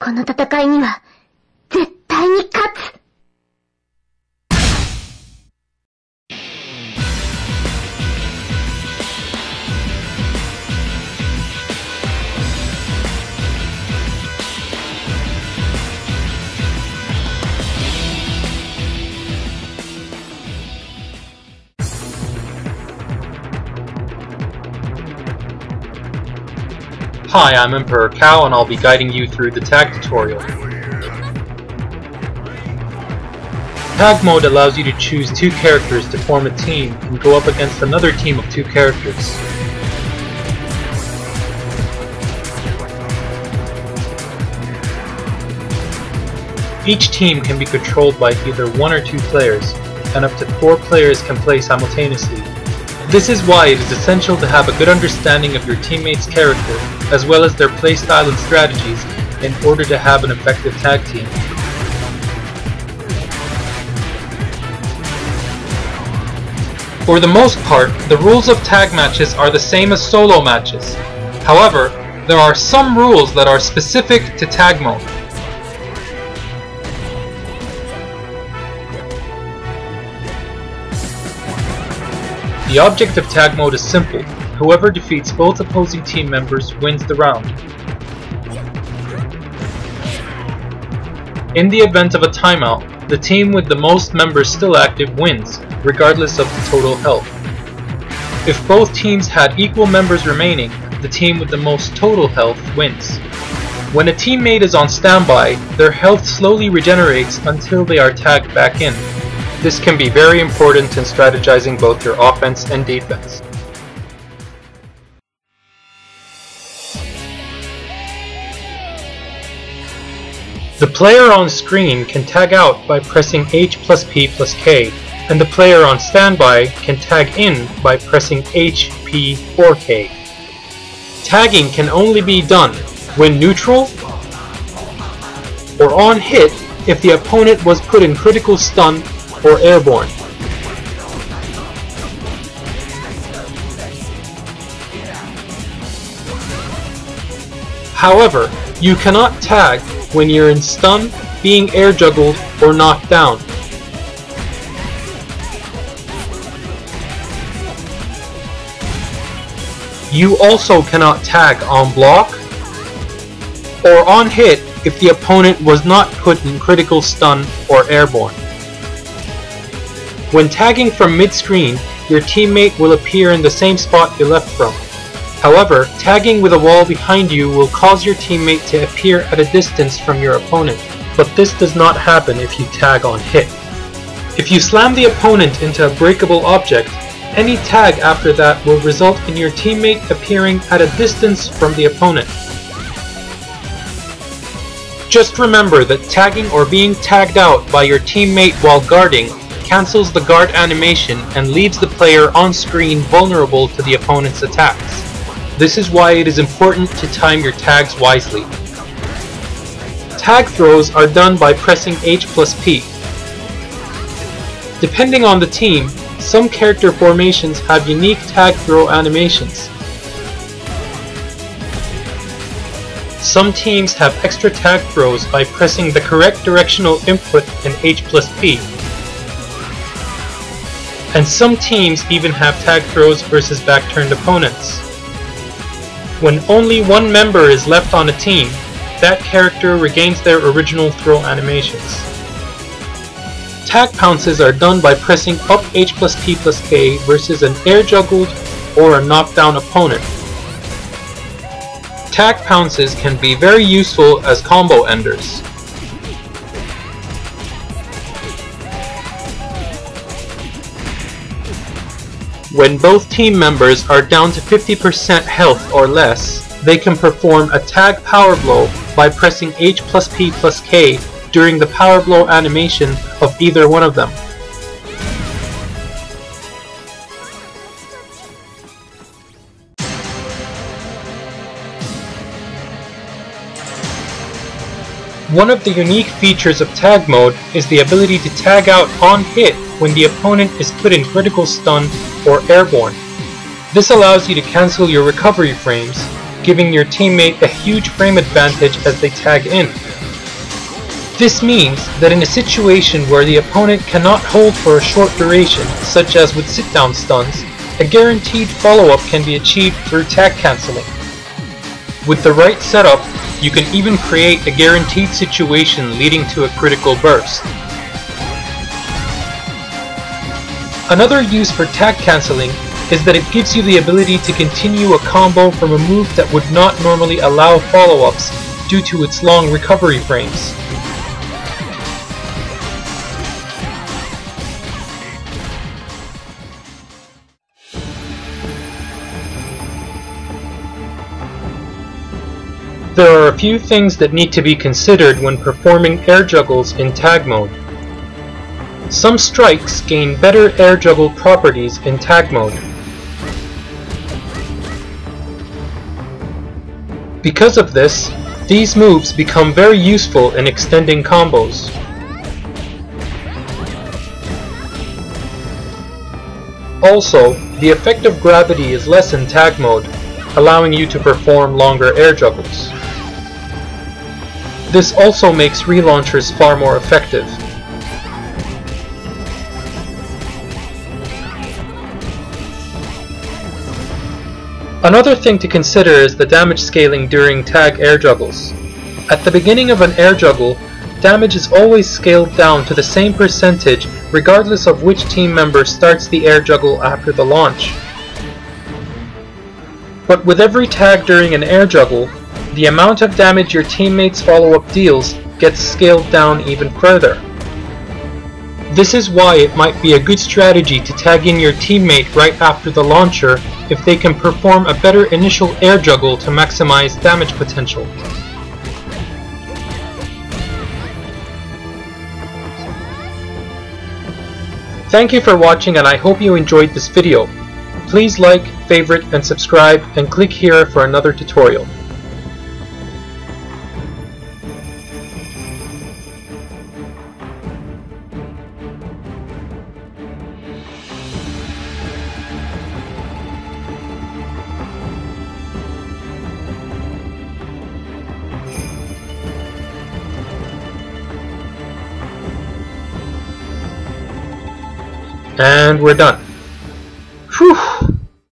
この戦いには、Hi, I'm Emperor Cow and I'll be guiding you through the tag tutorial. Tag mode allows you to choose two characters to form a team and go up against another team of two characters. Each team can be controlled by either one or two players, and up to four players can play simultaneously. This is why it is essential to have a good understanding of your teammates' character, as well as their playstyle and strategies, in order to have an effective tag team. For the most part, the rules of tag matches are the same as solo matches. However, there are some rules that are specific to tag mode. The object of tag mode is simple. Whoever defeats both opposing team members wins the round. In the event of a timeout, the team with the most members still active wins, regardless of the total health. If both teams had equal members remaining, the team with the most total health wins. When a teammate is on standby, their health slowly regenerates until they are tagged back in. This can be very important in strategizing both your offense and defense. The player on screen can tag out by pressing H plus P plus K, and the player on standby can tag in by pressing H, P, or K. Tagging can only be done when neutral or on hit if the opponent was put in critical stun or airborne. However, you cannot tag when you're in stun, being air juggled, or knocked down. You also cannot tag on block or on hit if the opponent was not put in critical stun or airborne. When tagging from mid-screen, your teammate will appear in the same spot you left from. However, tagging with a wall behind you will cause your teammate to appear at a distance from your opponent, but this does not happen if you tag on hit. If you slam the opponent into a breakable object, any tag after that will result in your teammate appearing at a distance from the opponent. Just remember that tagging or being tagged out by your teammate while guarding cancels the guard animation and leaves the player on screen vulnerable to the opponent's attacks. This is why it is important to time your tags wisely. Tag throws are done by pressing H plus P. Depending on the team, some character formations have unique tag throw animations. Some teams have extra tag throws by pressing the correct directional input in H plus P. And some teams even have tag throws versus back-turned opponents. When only one member is left on a team, that character regains their original throw animations. Tag pounces are done by pressing up H plus P plus K versus an air juggled or a knockdown opponent. Tag pounces can be very useful as combo enders. When both team members are down to 50% health or less, they can perform a tag power blow by pressing H plus P plus K during the power blow animation of either one of them. One of the unique features of tag mode is the ability to tag out on hit when the opponent is put in critical stun or airborne. This allows you to cancel your recovery frames, giving your teammate a huge frame advantage as they tag in. This means that in a situation where the opponent cannot hold for a short duration, such as with sit-down stuns, a guaranteed follow-up can be achieved through tag cancelling. With the right setup, you can even create a guaranteed situation leading to a critical burst. Another use for tag cancelling is that it gives you the ability to continue a combo from a move that would not normally allow follow-ups due to its long recovery frames. There are a few things that need to be considered when performing air juggles in tag mode. Some strikes gain better air juggle properties in tag mode. Because of this, these moves become very useful in extending combos. Also, the effect of gravity is less in tag mode, allowing you to perform longer air juggles. This also makes relaunchers far more effective. Another thing to consider is the damage scaling during tag air juggles. At the beginning of an air juggle, damage is always scaled down to the same percentage regardless of which team member starts the air juggle after the launch. But with every tag during an air juggle, the amount of damage your teammate's follow-up deals gets scaled down even further. This is why it might be a good strategy to tag in your teammate right after the launcher if they can perform a better initial air juggle to maximize damage potential. Thank you for watching and I hope you enjoyed this video. Please like, favorite, and subscribe and click here for another tutorial. And we're done.